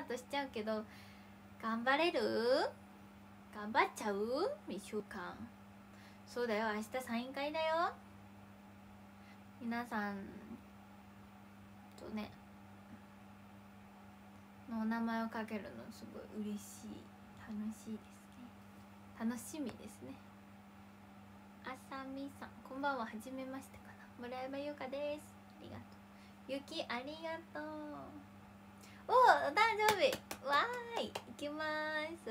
ートしちゃうけど頑張れる？頑張っちゃう？2週間そうだよ。明日サイン会だよ。皆さんとねのお名前をかけるのすごい嬉しい。楽しいですね。楽しみですね。あさみさんこんばんは。はじめましてかな。村山優香です。ありがとう。ゆきありがとう。おお誕生日わーいいきます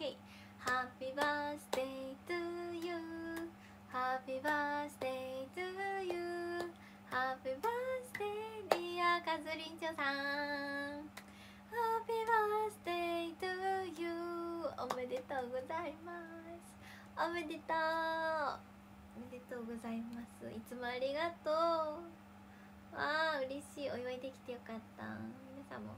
OK Happy birthday to you Happy birthday to you Happy birthday dear かずりんちょさん Happy birthday to you おめでとうございますおめでとうおめでとうございますいつもありがとうわあ嬉しい。お祝いできてよかった。皆さんも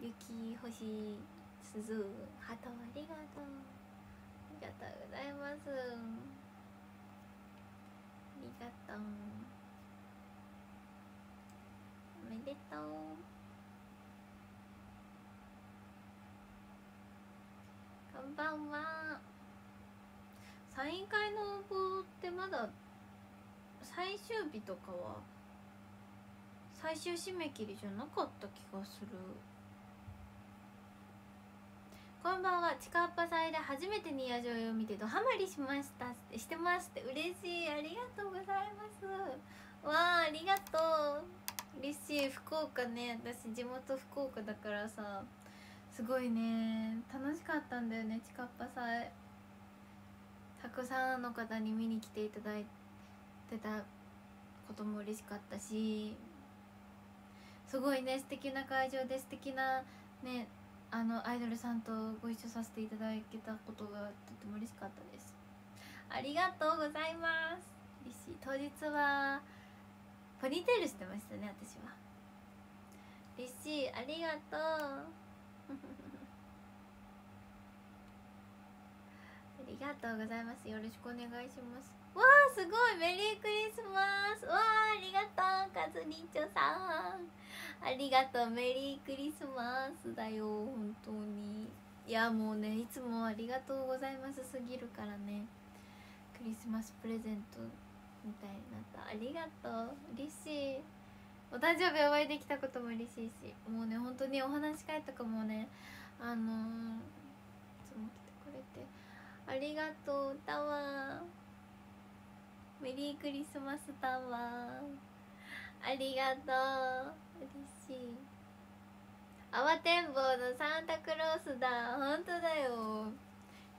雪星鈴ハトありがとう。ありがとうございます。ありがとう。おめでとう。こんばんはサイン会の応募ってまだ最終日とかは最終締め切りじゃなかった気がする。こんばんは。チカッパ祭で初めてニア女優を見てドハマりしました。ってしてますって。嬉しい。ありがとうございます。わあありがとう。嬉しい。福岡ね。私地元福岡だからさ。すごいね。楽しかったんだよね。チカッパ祭。たくさんの方に見に来ていただいてたことも嬉しかったし。すごいね素敵な会場で素敵なねあのアイドルさんとご一緒させていただけたことがとても嬉しかったです。ありがとうございます。嬉しい。当日はポニーテールしてましたね私は。嬉しい。ありがとう。りがとうございます。よろしくお願いします。わあすごい。メリークリスマス。わあありがとうカズリンチョさん。ありがとうメリークリスマスだよ本当に。いやもうねいつもありがとうございます。すぎるからね。クリスマスプレゼントみたいになった。ありがとう。嬉しい。お誕生日お会いできたことも嬉しいし。もうね本当にお話し会とかもねあのー、いつも来てくれて。ありがとうタワー。メリークリスマスタワー。ありがとう嬉しい。慌てんぼうのサンタクロースだ。本当だよ。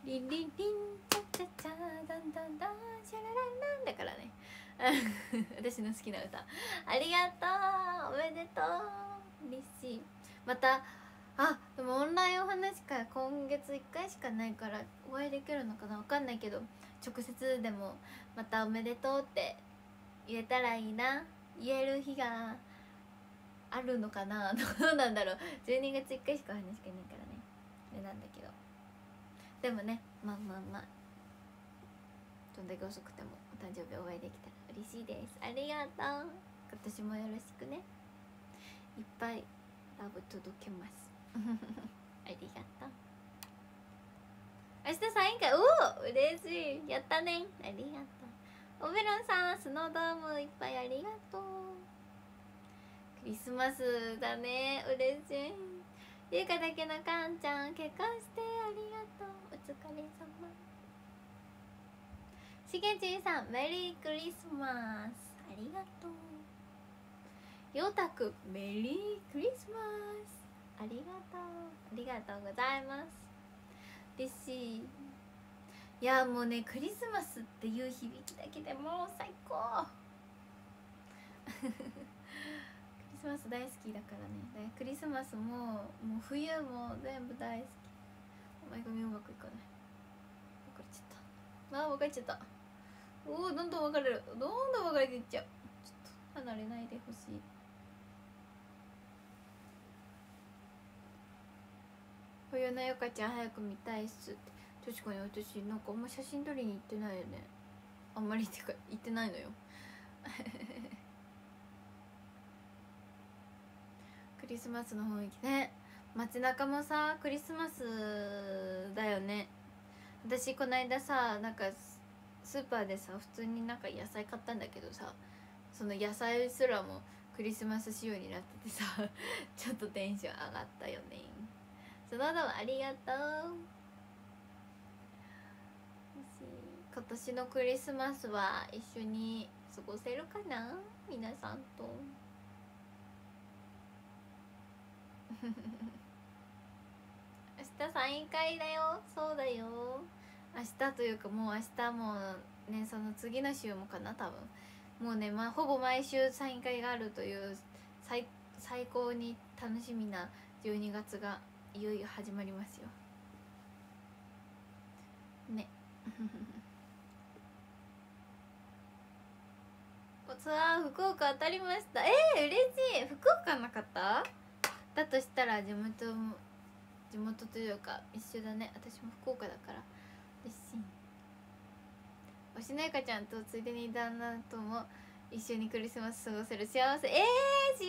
リンリンリンチャチャチャダンダンダンシャラランランだからね。私の好きな歌。ありがとうおめでとう。嬉しい。またあでもオンライン1回しかないからお会いできるのかな分かんないけど直接でもまたおめでとうって言えたらいいな。言える日があるのかな。どうなんだろう。12月1回しかお話し会ないからね。あれなんだけど。でもねまあまあまあ。どんだけ遅くてもお誕生日お会いできたら嬉しいです。ありがとう。今年もよろしくね。いっぱいラブ届けます。ありがとう。明日サイン会おお嬉しい。やったね。ありがとう。おベロンさんスノードームいっぱいありがとう。クリスマスだね。嬉しい。ゆうかだけのかんちゃん結婚してありがとう。お疲れ様。しげちんさんメリークリスマス。ありがとう。ようたくメリークリスマス。ありがとう。ありがとうございます。嬉しい。いやもうねクリスマスっていう響きだけでもう最高。クリスマス大好きだからね。クリスマスももう冬も全部大好き。お前組うまくいかない。別れちゃった。ああ別れちゃった。おおどんどん別れる。どんどん別れていっちゃう。ちょっと離れないでほしい。冬のよかちゃん早く見たいっすって。確かに私なんかあんま写真撮りに行ってないよね。あんまりってか行ってないのよ。クリスマスの雰囲気ね。街中もさクリスマスだよね。私この間さなんかスーパーでさ普通になんか野菜買ったんだけどさその野菜すらもクリスマス仕様になっててさ ちょっとテンション上がったよね。そのどもありがとう。今年のクリスマスは一緒に過ごせるかな？皆さんと。明日サイン会だよ。そうだよ。明日というかもう明日もねその次の週もかな多分。もうね、まあ、ほぼ毎週サイン会があるという最最高に楽しみな12月がいよいよ始まりますよ。ね。ツアー福岡当たりました。えー、嬉しい。福岡なかった？だとしたら地元も地元というか一緒だね。私も福岡だから。嬉しい。おしなゆかちゃんとついでに旦那とも一緒にクリスマス過ごせる幸せ。えー、幸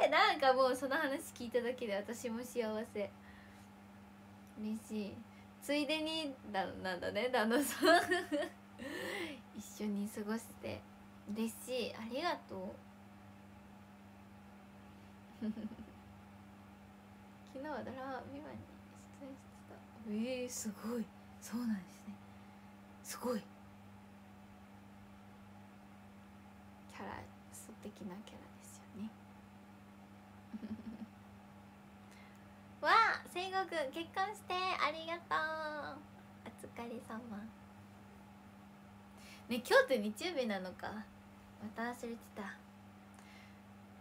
せ。なんかもうその話聞いただけで私も幸せ。嬉しい。ついでにだなんだね旦那さん。一緒に過ごして。嬉しいありがとう。昨日はドラマ「ビバに出演してた。えー、すごい。そうなんですね。すごい。キャラ素敵なキャラですよね。わあ聖悟くん結婚して。ありがとう。お疲れ様。ね今日って日曜日なのか。また忘れてた。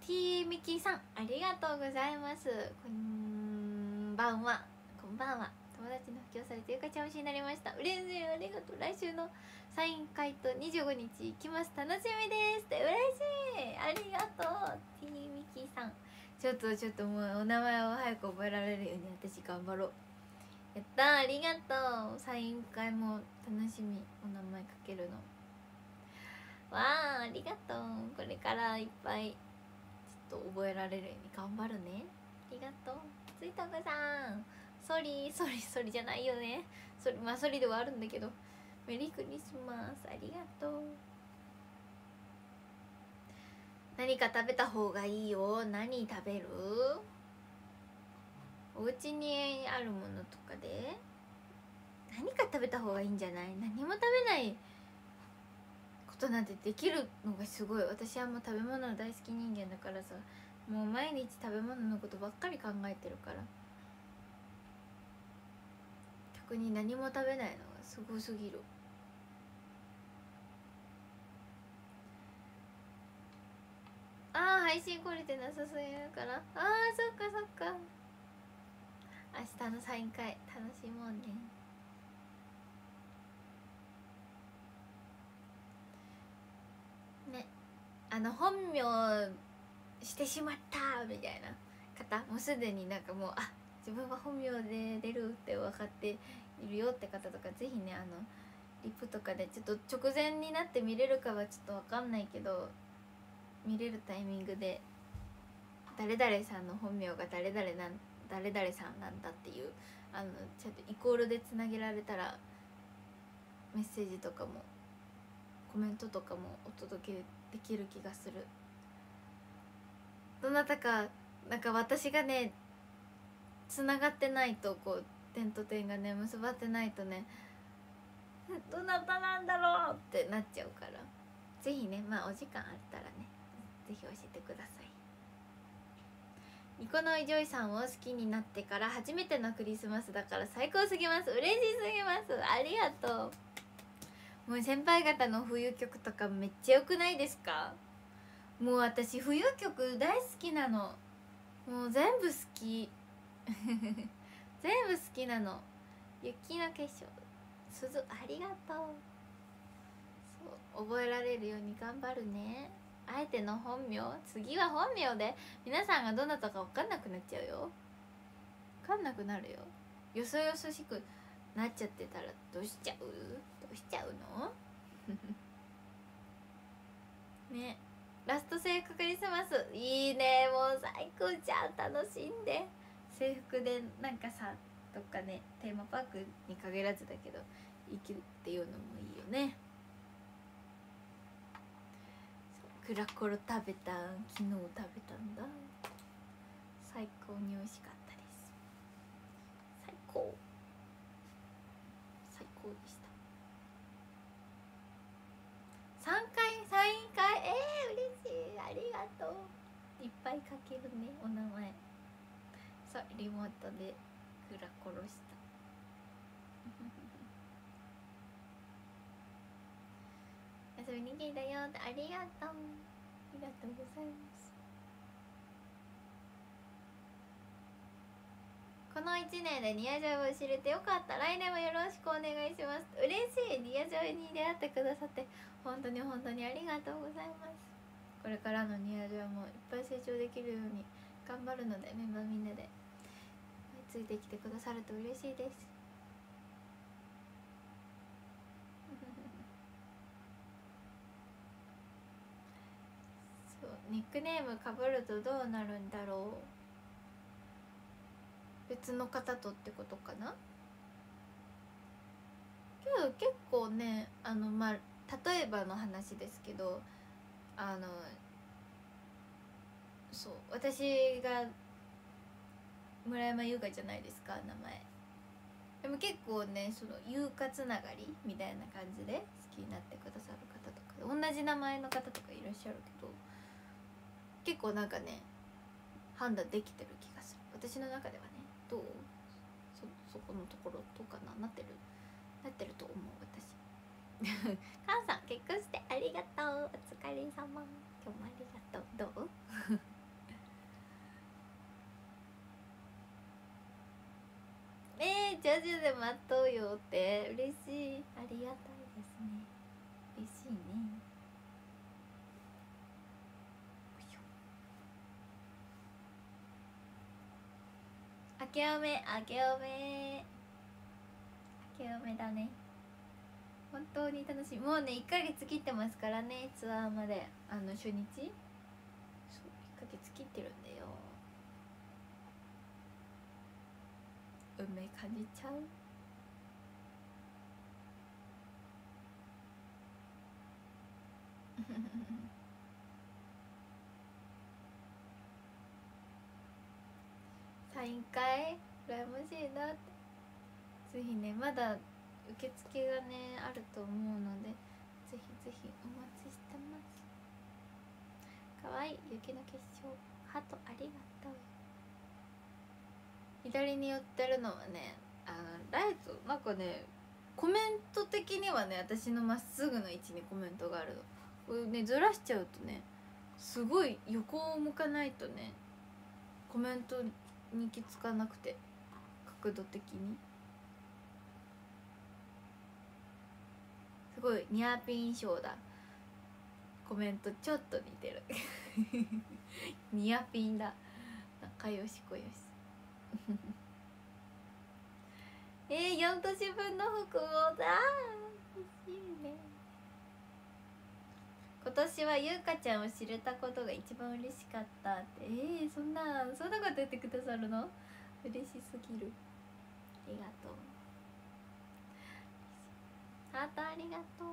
T ミキさんありがとうございます。こんばんは。こんばんは。友達の布教されてゆかちゃん推しになりました。嬉しい。ありがとう。来週のサイン会と25日行きます。楽しみです。って嬉しい。ありがとう。T ミキさん。ちょっとちょっともうお名前を早く覚えられるように私頑張ろう。やったありがとう。サイン会も楽しみ。お名前かけるの。わあありがとう。これからいっぱいちょっと覚えられるように頑張るね。ありがとう。ついたこさん。ソリーソリソリじゃないよね。それまあソリではあるんだけど。メリークリスマスありがとう。何か食べた方がいいよ。何食べる？お家にあるものとかで。何か食べた方がいいんじゃない？何も食べない。ことなんてできるのがすごい。私はもう食べ物大好き人間だからさ。もう毎日食べ物のことばっかり考えてるから。逆に何も食べないのがすごすぎる。ああ配信来れてなさすぎるから。ああそっかそっか。明日のサイン会楽しもうね。あの本名してしまったみたいな方もうすでになんかもうあ自分は本名で出るって分かっているよって方とかぜひねあのリップとかでちょっと直前になって見れるかはちょっと分かんないけど見れるタイミングで誰々さんの本名が誰々なん誰々さんなんだっていうあのちゃんとイコールでつなげられたらメッセージとかもコメントとかもお届けできる気がする。どなたかなんか私がねつながってないとこう点と点がね結ばってないとねどなたなんだろうってなっちゃうから是非ねまあお時間あったらね是非教えてください。ニコノイジョイさんを好きになってから初めてのクリスマスだから最高すぎます。嬉しすぎます。ありがとう。もう先輩方の冬曲とかめっちゃ良くないですか？もう私冬曲大好きなの。もう全部好き。全部好きなの。雪の結晶鈴ありがとう。そう覚えられるように頑張るね。あえての本名？次は本名で。皆さんがどなたか分かんなくなっちゃうよ。分かんなくなるよ。よそよそしくなっちゃってたらどうしちゃう？しちゃうの？ね。ラスト聖火クリスマス。いいね。もう最高じゃん。楽しんで。制服でなんかさどっかねテーマパークに限らずだけど行くっていうのもいいよね。グラコロ食べた昨日食べたんだ？最高に美味しかったです最高最高でした3回サイン会えー、嬉しいありがとういっぱい書けるねお名前。そうリモートでグラコロした。遊びに来たよってありがとう。ありがとうございます。この1年でニアジョイを知れてよかった。来年もよろしくお願いします。嬉しい。ニアジョイに出会ってくださって本当に本当にありがとうございます。これからのニアジョイもいっぱい成長できるように頑張るのでメンバーみんなで。ついてきてくださると嬉しいです。そうニックネームかぶるとどうなるんだろう。別の方とってことかな。けど結構ねあのまあ例えばの話ですけどあのそう私が村山優香じゃないですか名前。でも結構ねその優香つながりみたいな感じで好きになってくださる方とか同じ名前の方とかいらっしゃるけど結構なんかね判断できてる気がする。私の中ではねどう？そこのところとかななってるなってると思う。母さん結婚してありがとう。お疲れ様。今日もありがとう。どう？えー、ジョジョで待とうよって。嬉しい。ありがたいですね。嬉しいね。明けおめ明けおめ。明けおめだね。本当に楽しい。もうね1ヶ月切ってますからねツアーまで。あの初日。そう1ヶ月切ってるんだよ。運命感じちゃう？サイン会？羨ましいなって。ぜひねまだ受付がねあると思うのでぜひぜひお待ちしてます。かわいい雪の結晶ハートありがとう。左に寄ってるのはねあのライトなんかねコメント的にはね私のまっすぐの位置にコメントがあるの。これねずらしちゃうとねすごい横を向かないとねコメントに気つかなくて角度的に。すごいニアピン賞だ。コメントちょっと似てる。ニアピンだ。仲良しこよし。えー、4年分の服をだ。嬉しいね。今年はゆうかちゃんを知れたことが一番嬉しかったって。えー、そんなそんなこと言ってくださるの？嬉しすぎる。ありがとう。ハートありがとう。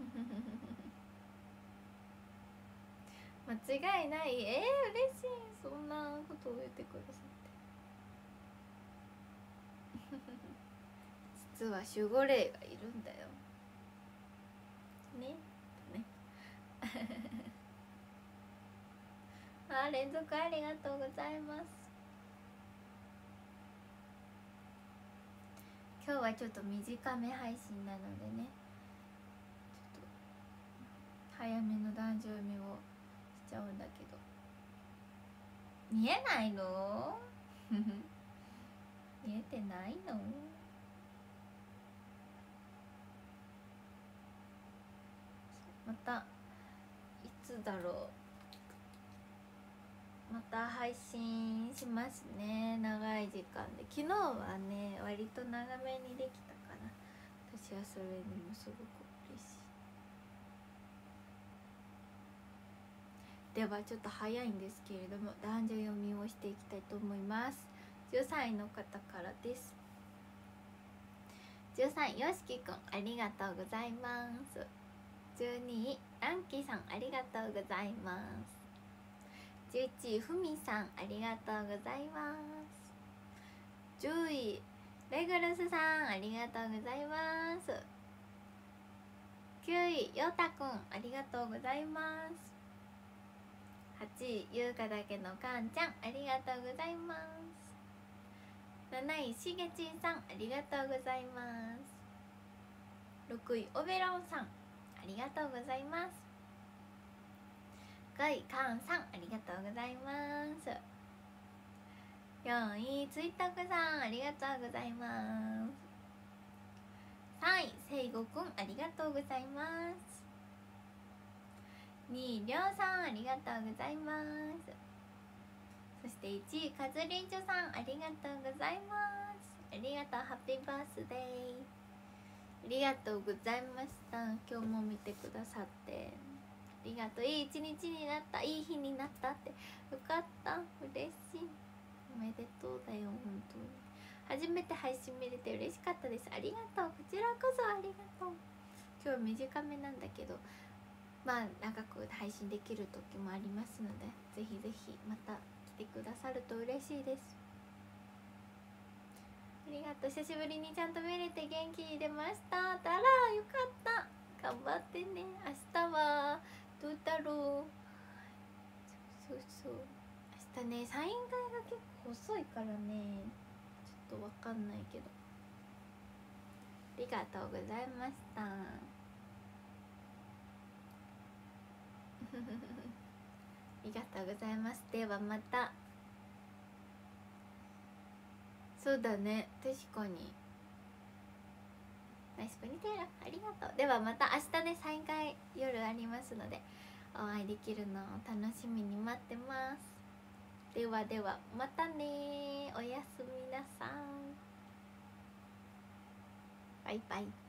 間違いない。えー、嬉しい。そんなことを言ってくださって。実は守護霊がいるんだよ。ね。ね。あ連続ありがとうございます。今日はちょっと短め配信なのでね。ちょっと早めの男女読みをしちゃうんだけど。見えないの？見えてないの？またいつだろう？また配信しますね。長い時間で。昨日はね割と長めにできたかな。私はそれにもすごく嬉しい。ではちょっと早いんですけれども男女読みをしていきたいと思います。13位の方からです。13位よしきくんありがとうございます。12位ランキーさんありがとうございます。11位ふみさんありがとうございます。10位レグルスさんありがとうございます。9位ようたくんありがとうございます。8位優香だけのかんちゃんありがとうございます。7位しげちんさんありがとうございます。6位おべろんさんありがとうございます。5位かんさんありがとうございます。4位ついたくさんありがとうございます。3位せいごくんありがとうございます。2位りょうさんありがとうございます。そして1位カズリンチョさんありがとうございます。ありがとうハッピーバースデー。ありがとうございました。今日も見てくださって。りがとういい一日になったい。い日になったってよかった嬉しいおめでとう。だよ本当に初めて配信見れて嬉しかったです。ありがとう。こちらこそありがとう今日短めなんだけどまあ長く配信できる時もありますのでぜひぜひまた来てくださると嬉しいです。ありがとう。久しぶりにちゃんと見れて元気に出ました。たらよかった。頑張ってね。明日は。どうだろう。そうそうそう。明日ねサイン会が結構遅いからね。ちょっとわかんないけど。ありがとうございました。ありがとうございます。ではまた。そうだね。確かに。ナイスポニテールありがとう。ではまた明日ね再会夜ありますのでお会いできるのを楽しみに待ってます。ではではまたね。おやすみなさいバイバイ。